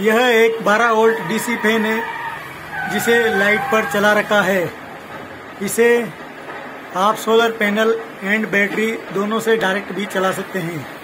यह एक 12 volt DC fan है, जिसे लाइट पर चला रखा है। इसे आप सोलर पैनल एंड बैटरी दोनों से डायरेक्ट भी चला सकते हैं।